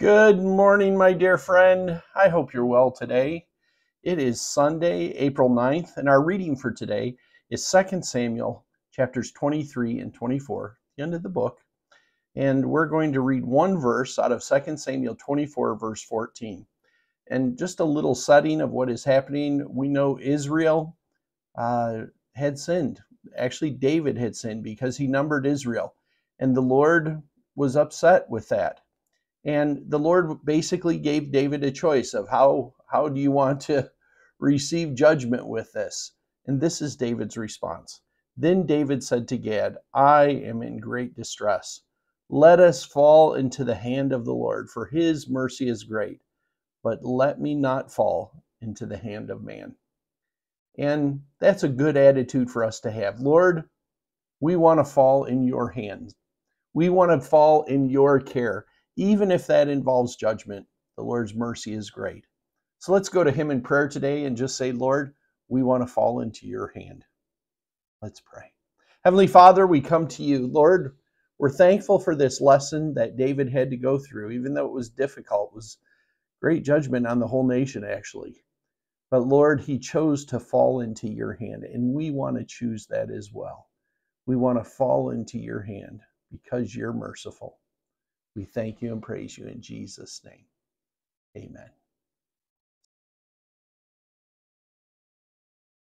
Good morning, my dear friend. I hope you're well today. It is Sunday, April 9th, and our reading for today is 2 Samuel chapters 23 and 24, the end of the book. And we're going to read one verse out of 2 Samuel 24, verse 14. And just a little setting of what is happening. We know Israel uh, had sinned. Actually, David had sinned because he numbered Israel. And the Lord was upset with that and the Lord basically gave David a choice of how, how do you want to receive judgment with this? And this is David's response. Then David said to Gad, I am in great distress. Let us fall into the hand of the Lord, for his mercy is great. But let me not fall into the hand of man. And that's a good attitude for us to have. Lord, we want to fall in your hands. We want to fall in your care even if that involves judgment, the Lord's mercy is great. So let's go to Him in prayer today and just say, Lord, we want to fall into your hand. Let's pray. Heavenly Father, we come to you. Lord, we're thankful for this lesson that David had to go through, even though it was difficult. It was great judgment on the whole nation, actually. But Lord, he chose to fall into your hand, and we want to choose that as well. We want to fall into your hand because you're merciful. We thank you and praise you in Jesus' name. Amen.